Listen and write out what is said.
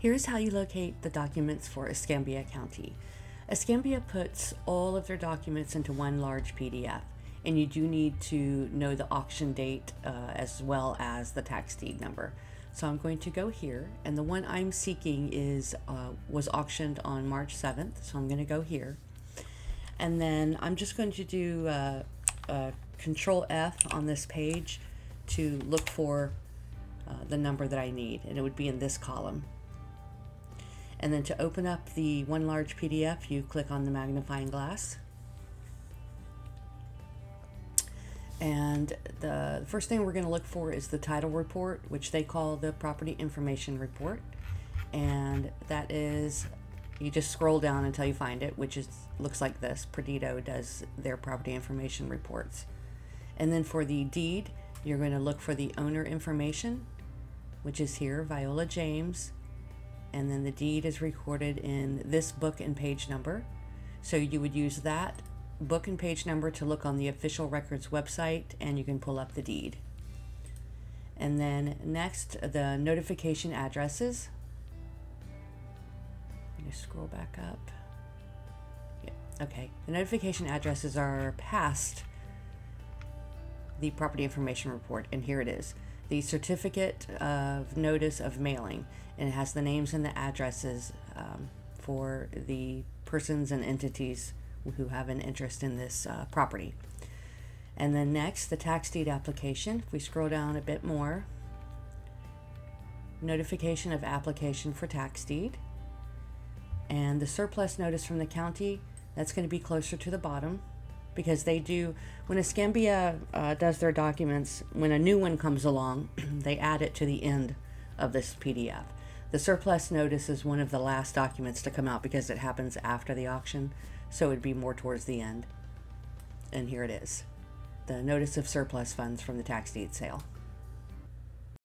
Here's how you locate the documents for Escambia County. Escambia puts all of their documents into one large PDF, and you do need to know the auction date uh, as well as the tax deed number. So I'm going to go here, and the one I'm seeking is uh, was auctioned on March 7th. So I'm going to go here, and then I'm just going to do uh, uh, Control F on this page to look for uh, the number that I need, and it would be in this column. And then to open up the one large PDF, you click on the magnifying glass. And the first thing we're going to look for is the title report, which they call the property information report. And that is, you just scroll down until you find it, which is looks like this. Perdido does their property information reports. And then for the deed, you're going to look for the owner information, which is here, Viola James, and then the deed is recorded in this book and page number. So you would use that book and page number to look on the official records website and you can pull up the deed. And then next, the notification addresses. Going to scroll back up. Yeah, okay. The notification addresses are past the property information report, and here it is the certificate of notice of mailing, and it has the names and the addresses um, for the persons and entities who have an interest in this uh, property. And then next, the tax deed application. If we scroll down a bit more, notification of application for tax deed. And the surplus notice from the county, that's going to be closer to the bottom because they do when Escambia uh, does their documents when a new one comes along they add it to the end of this PDF the surplus notice is one of the last documents to come out because it happens after the auction so it'd be more towards the end. And here it is. The notice of surplus funds from the tax deed sale